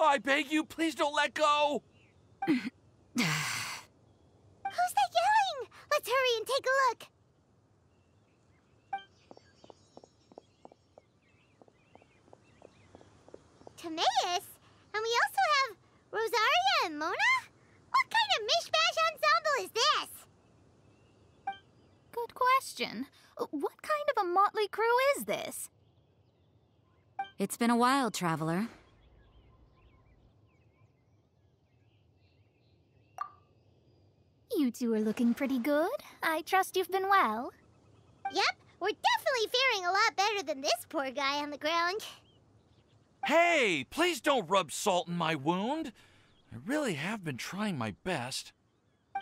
Oh, I beg you, please don't let go. Who's that yelling? Let's hurry and take a look. Timaeus? And we also have Rosaria and Mona? What kind of mishmash ensemble is this? Good question. What kind of a motley crew is this? It's been a while, Traveler. You two are looking pretty good. I trust you've been well. Yep, we're definitely faring a lot better than this poor guy on the ground. Hey, please don't rub salt in my wound. I really have been trying my best.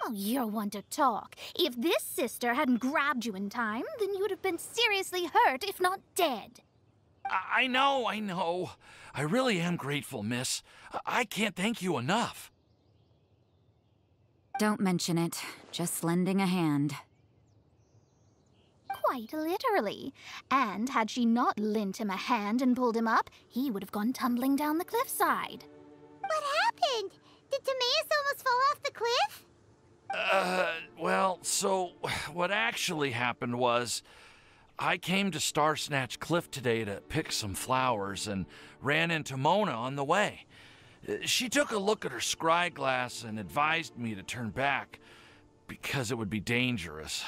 Oh, you're one to talk. If this sister hadn't grabbed you in time, then you'd have been seriously hurt, if not dead. I, I know, I know. I really am grateful, miss. I, I can't thank you enough. Don't mention it. Just lending a hand. Quite literally. And had she not lent him a hand and pulled him up, he would have gone tumbling down the cliffside. What happened? Did Timaeus almost fall off the cliff? Uh, well, so what actually happened was I came to Star Snatch Cliff today to pick some flowers and ran into Mona on the way. She took a look at her scry glass and advised me to turn back because it would be dangerous.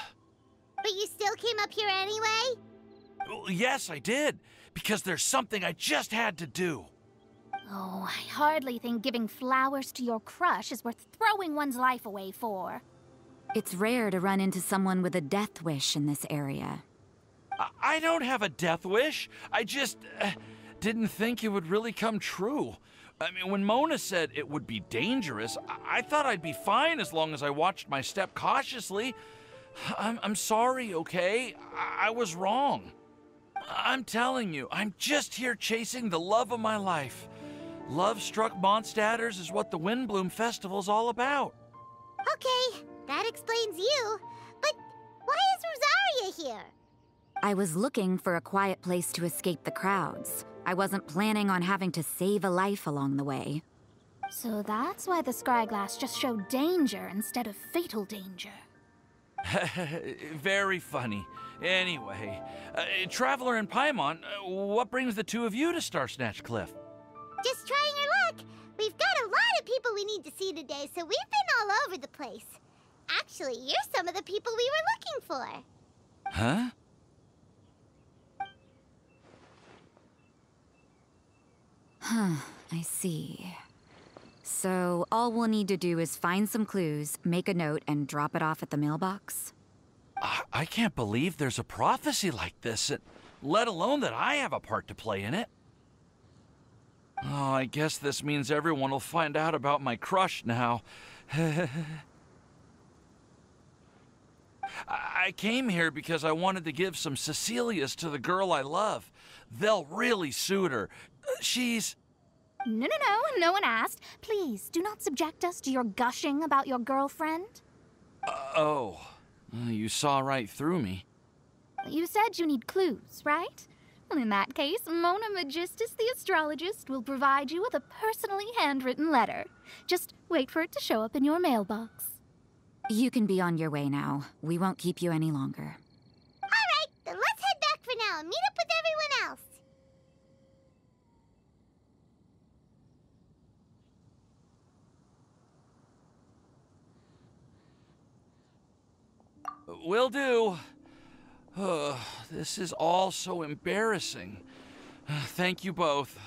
But you still came up here anyway? Well, yes, I did, because there's something I just had to do. Oh, I hardly think giving flowers to your crush is worth throwing one's life away for. It's rare to run into someone with a death wish in this area. I- I don't have a death wish. I just uh, didn't think it would really come true. I mean, when Mona said it would be dangerous, I, I thought I'd be fine as long as I watched my step cautiously. I'm, I'm sorry, okay? I-, I was wrong. I'm telling you, I'm just here chasing the love of my life. Love struck Mondstadters is what the Windblume Festival's all about. Okay, that explains you. But why is Rosaria here? I was looking for a quiet place to escape the crowds. I wasn't planning on having to save a life along the way. So that's why the scryglass just showed danger instead of fatal danger. Very funny. Anyway, uh, Traveler and Paimon, uh, what brings the two of you to Star Snatch Cliff? Just trying our luck. We've got a lot of people we need to see today, so we've been all over the place. Actually, you're some of the people we were looking for. Huh? Huh, I see. So, all we'll need to do is find some clues, make a note, and drop it off at the mailbox? I, I can't believe there's a prophecy like this, let alone that I have a part to play in it. Oh, I guess this means everyone will find out about my crush now. I came here because I wanted to give some Cecilias to the girl I love. They'll really suit her. She's. No, no, no, no one asked. Please, do not subject us to your gushing about your girlfriend. Uh, oh, well, you saw right through me. You said you need clues, right? Well, in that case, Mona Megistus the astrologist will provide you with a personally handwritten letter. Just wait for it to show up in your mailbox. You can be on your way now. We won't keep you any longer. All right, then let's head back for now and meet up with everyone else. Will do. Uh, this is all so embarrassing. Uh, thank you both.